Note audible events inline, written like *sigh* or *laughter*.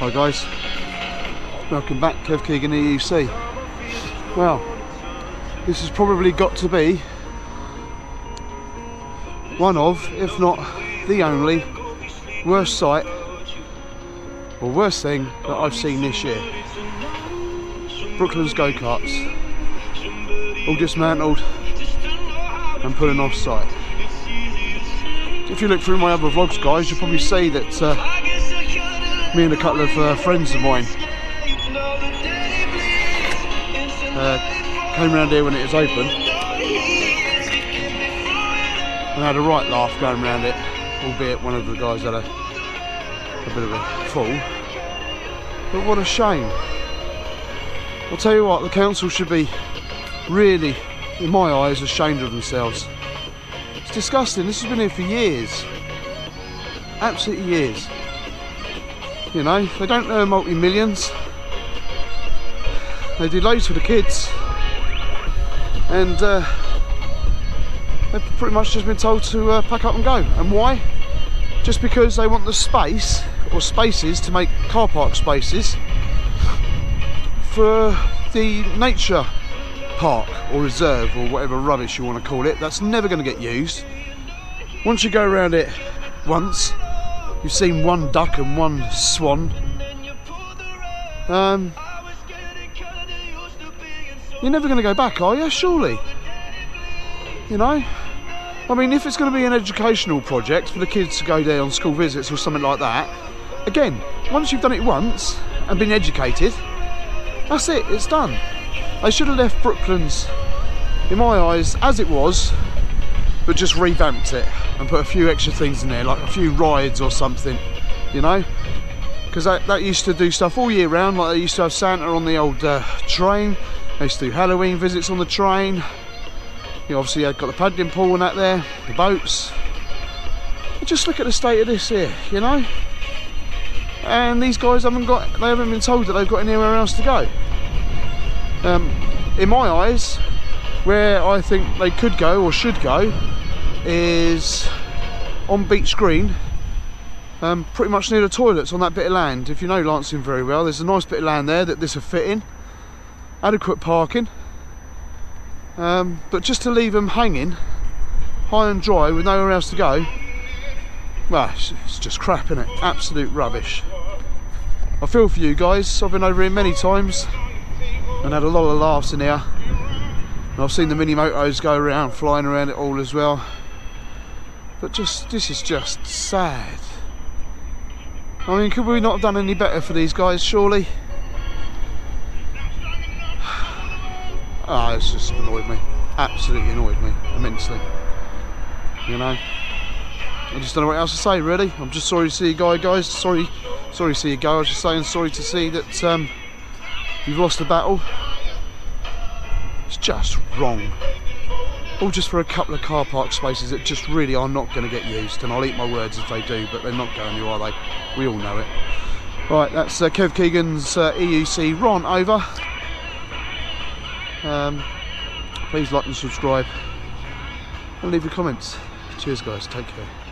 Hi guys, welcome back, Kev Keegan EUC. Well, this has probably got to be one of, if not the only, worst sight or worst thing that I've seen this year. Brooklands go-karts, all dismantled and pulling off site. If you look through my other vlogs guys, you'll probably see that uh, me and a couple of uh, friends of mine uh, came around here when it was open and had a right laugh going around it albeit one of the guys had a, a bit of a fall. But what a shame. I'll tell you what the council should be really in my eyes ashamed of themselves. It's disgusting. This has been here for years. Absolutely years you know, they don't earn multi-millions. They do loads for the kids. And uh, they've pretty much just been told to uh, pack up and go. And why? Just because they want the space, or spaces, to make car park spaces for the nature park or reserve or whatever rubbish you want to call it. That's never going to get used. Once you go around it once, You've seen one duck and one swan. Um, you're never going to go back, are you? Surely. You know? I mean, if it's going to be an educational project for the kids to go there on school visits or something like that, again, once you've done it once and been educated, that's it, it's done. They should have left Brooklands, in my eyes, as it was, but just revamped it and put a few extra things in there like a few rides or something you know? Because that, that used to do stuff all year round like they used to have Santa on the old uh, train. They used to do Halloween visits on the train. You obviously they've got the paddling pool and that there the boats. But just look at the state of this here you know? And these guys haven't got they haven't been told that they've got anywhere else to go. Um, in my eyes where I think they could go or should go is on Beach Green um, pretty much near the toilets on that bit of land. If you know Lancing very well there's a nice bit of land there that this will fit in. Adequate parking. Um, but just to leave them hanging high and dry with nowhere else to go well it's, just crap isn't it? Absolute rubbish. I feel for you guys. I've been over here many times and had a lot of laughs in here and I've seen the mini motos go around, flying around it all as well. But just, this is just sad. I mean, could we not have done any better for these guys, surely? *sighs* Ah, oh, it's just annoyed me. Absolutely annoyed me, immensely. You know? I just don't know what else to say, really. I'm just sorry to see you go, guys. Sorry, sorry to see you go. I was just saying sorry to see that um, you've lost the battle just wrong. All just for a couple of car park spaces that just really are not going to get used. And I'll eat my words if they do, but they're not going to, are they? We all know it. Right, that's uh, Kev Keegan's uh, EUC rant over. Um, please like and subscribe and leave your comments. Cheers guys, take care.